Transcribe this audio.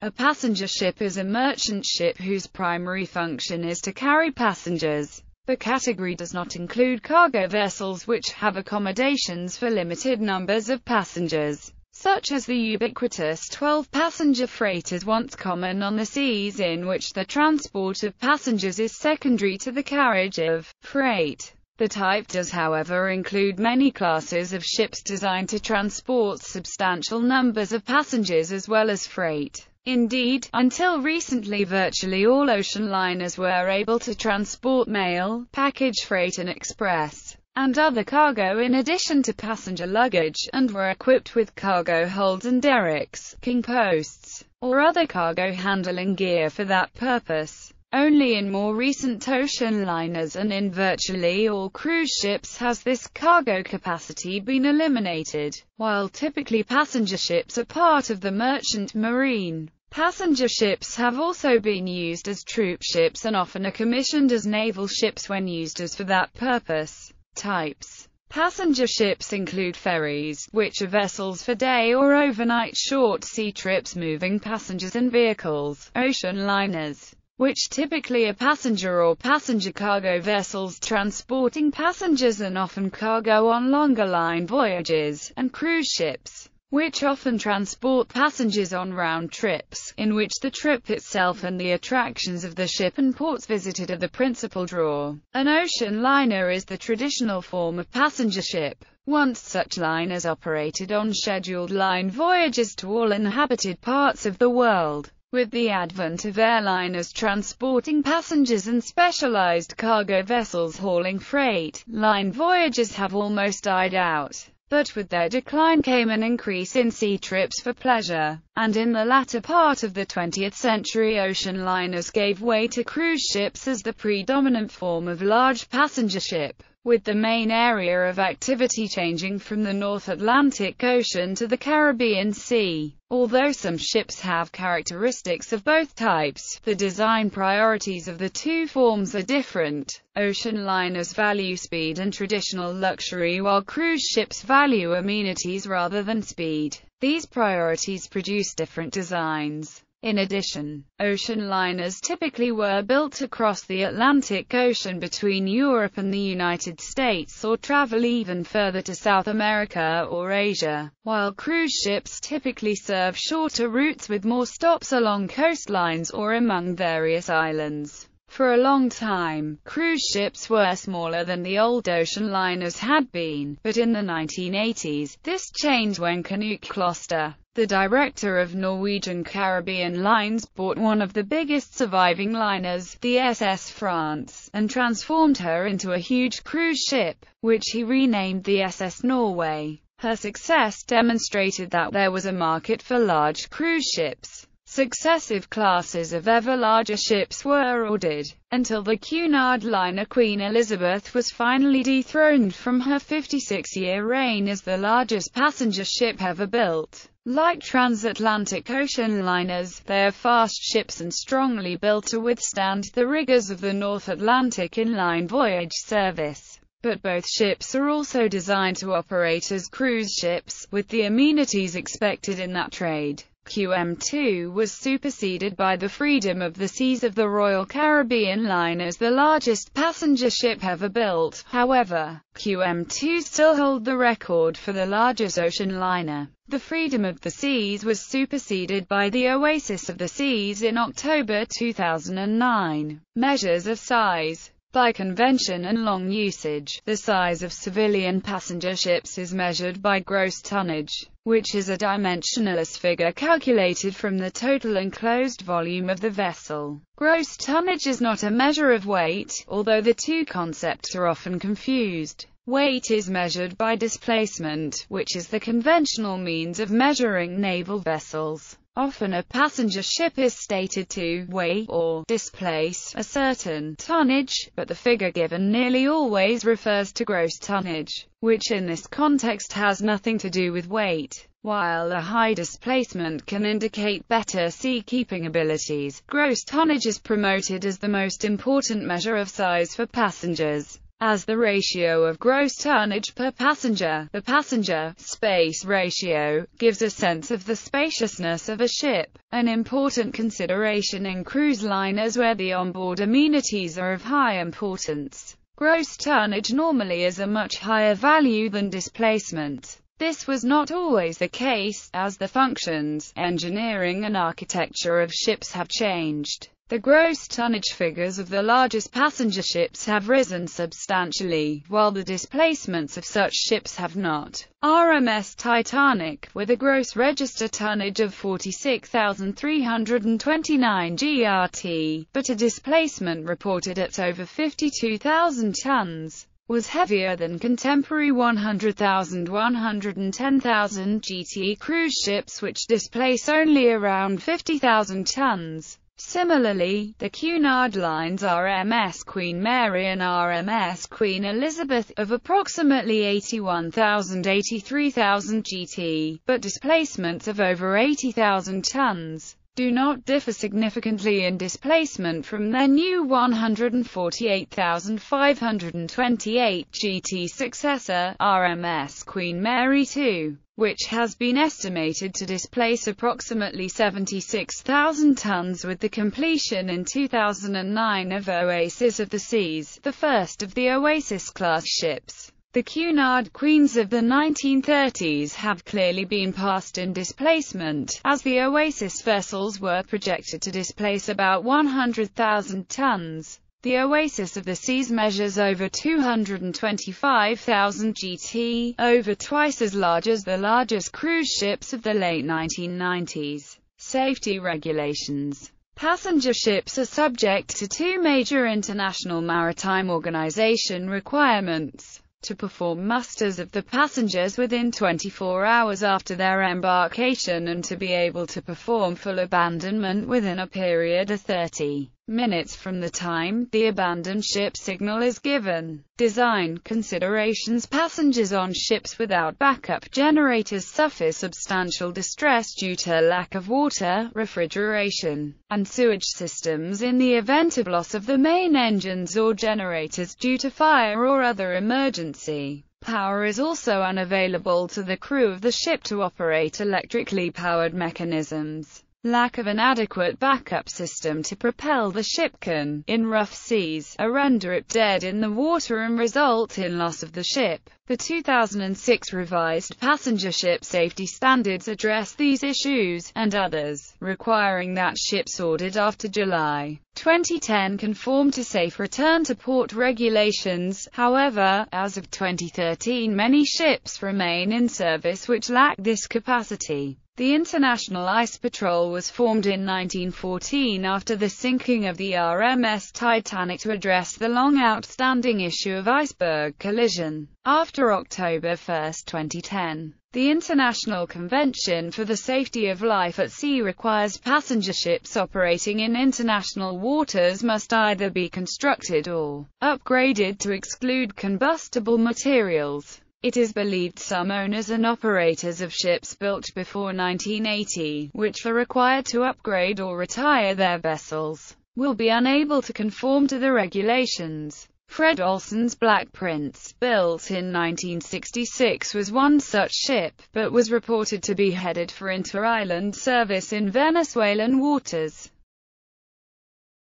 A passenger ship is a merchant ship whose primary function is to carry passengers. The category does not include cargo vessels which have accommodations for limited numbers of passengers, such as the ubiquitous 12-passenger freighters once common on the seas in which the transport of passengers is secondary to the carriage of freight. The type does however include many classes of ships designed to transport substantial numbers of passengers as well as freight. Indeed, until recently virtually all ocean liners were able to transport mail, package freight and express and other cargo in addition to passenger luggage, and were equipped with cargo holds and derricks, king posts, or other cargo handling gear for that purpose. Only in more recent ocean liners and in virtually all cruise ships has this cargo capacity been eliminated, while typically passenger ships are part of the merchant marine. Passenger ships have also been used as troop ships and often are commissioned as naval ships when used as for that purpose. Types Passenger ships include ferries, which are vessels for day or overnight short sea trips moving passengers and vehicles, ocean liners, which typically are passenger or passenger cargo vessels transporting passengers and often cargo on longer line voyages, and cruise ships which often transport passengers on round trips, in which the trip itself and the attractions of the ship and ports visited are the principal draw. An ocean liner is the traditional form of passenger ship. Once such liners operated on scheduled line voyages to all inhabited parts of the world. With the advent of airliners transporting passengers and specialized cargo vessels hauling freight, line voyages have almost died out. But with their decline came an increase in sea trips for pleasure, and in the latter part of the 20th century ocean liners gave way to cruise ships as the predominant form of large passenger ship with the main area of activity changing from the North Atlantic Ocean to the Caribbean Sea. Although some ships have characteristics of both types, the design priorities of the two forms are different. Ocean liners value speed and traditional luxury while cruise ships value amenities rather than speed. These priorities produce different designs. In addition, ocean liners typically were built across the Atlantic Ocean between Europe and the United States or travel even further to South America or Asia, while cruise ships typically serve shorter routes with more stops along coastlines or among various islands. For a long time, cruise ships were smaller than the old ocean liners had been, but in the 1980s, this changed when Knut Kloster, the director of Norwegian Caribbean Lines, bought one of the biggest surviving liners, the SS France, and transformed her into a huge cruise ship, which he renamed the SS Norway. Her success demonstrated that there was a market for large cruise ships. Successive classes of ever larger ships were ordered, until the Cunard liner Queen Elizabeth was finally dethroned from her 56-year reign as the largest passenger ship ever built. Like transatlantic ocean liners, they are fast ships and strongly built to withstand the rigors of the North Atlantic inline voyage service. But both ships are also designed to operate as cruise ships, with the amenities expected in that trade. QM2 was superseded by the Freedom of the Seas of the Royal Caribbean Line as the largest passenger ship ever built. However, QM2 still hold the record for the largest ocean liner. The Freedom of the Seas was superseded by the Oasis of the Seas in October 2009. Measures of size by convention and long usage, the size of civilian passenger ships is measured by gross tonnage, which is a dimensionless figure calculated from the total enclosed volume of the vessel. Gross tonnage is not a measure of weight, although the two concepts are often confused. Weight is measured by displacement, which is the conventional means of measuring naval vessels. Often a passenger ship is stated to weigh or displace a certain tonnage, but the figure given nearly always refers to gross tonnage, which in this context has nothing to do with weight. While a high displacement can indicate better seakeeping abilities, gross tonnage is promoted as the most important measure of size for passengers. As the ratio of gross tonnage per passenger. The passenger-space ratio gives a sense of the spaciousness of a ship, an important consideration in cruise liners where the onboard amenities are of high importance. Gross tonnage normally is a much higher value than displacement. This was not always the case, as the functions, engineering and architecture of ships have changed. The gross tonnage figures of the largest passenger ships have risen substantially, while the displacements of such ships have not. RMS Titanic, with a gross register tonnage of 46,329 GRT, but a displacement reported at over 52,000 tons, was heavier than contemporary 100,000 110,000 GT cruise ships which displace only around 50,000 tons. Similarly, the Cunard Line's RMS Queen Mary and RMS Queen Elizabeth, of approximately 81,000-83,000 GT, but displacements of over 80,000 tons, do not differ significantly in displacement from their new 148,528 GT successor, RMS Queen Mary 2 which has been estimated to displace approximately 76,000 tons with the completion in 2009 of Oasis of the Seas, the first of the Oasis-class ships. The Cunard Queens of the 1930s have clearly been passed in displacement, as the Oasis vessels were projected to displace about 100,000 tons. The Oasis of the Seas measures over 225,000 GT, over twice as large as the largest cruise ships of the late 1990s. Safety regulations Passenger ships are subject to two major International Maritime Organization requirements to perform musters of the passengers within 24 hours after their embarkation and to be able to perform full abandonment within a period of 30 minutes from the time the abandoned ship signal is given. Design considerations Passengers on ships without backup generators suffer substantial distress due to lack of water, refrigeration, and sewage systems in the event of loss of the main engines or generators due to fire or other emergency. Power is also unavailable to the crew of the ship to operate electrically powered mechanisms. Lack of an adequate backup system to propel the ship can, in rough seas, render it dead in the water and result in loss of the ship. The 2006 revised passenger ship safety standards address these issues, and others, requiring that ships ordered after July 2010 conform to safe return to port regulations. However, as of 2013 many ships remain in service which lack this capacity. The International Ice Patrol was formed in 1914 after the sinking of the RMS Titanic to address the long outstanding issue of iceberg collision. After October 1, 2010, the International Convention for the Safety of Life at Sea requires passenger ships operating in international waters must either be constructed or upgraded to exclude combustible materials. It is believed some owners and operators of ships built before 1980, which are required to upgrade or retire their vessels, will be unable to conform to the regulations. Fred Olsen's Black Prince, built in 1966 was one such ship, but was reported to be headed for inter-island service in Venezuelan waters.